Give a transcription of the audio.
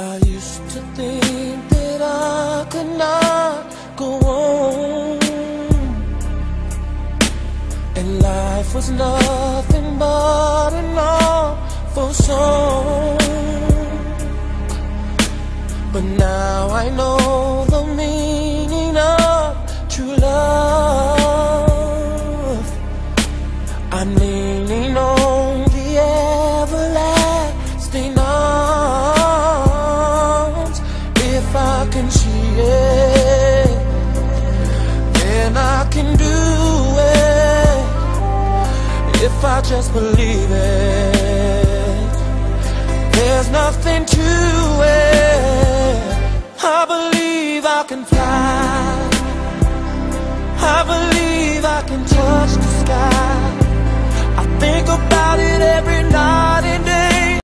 I used to think that I could not go on. And life was nothing but an awful song. But now I know the meaning just believe it, there's nothing to it. I believe I can fly. I believe I can touch the sky.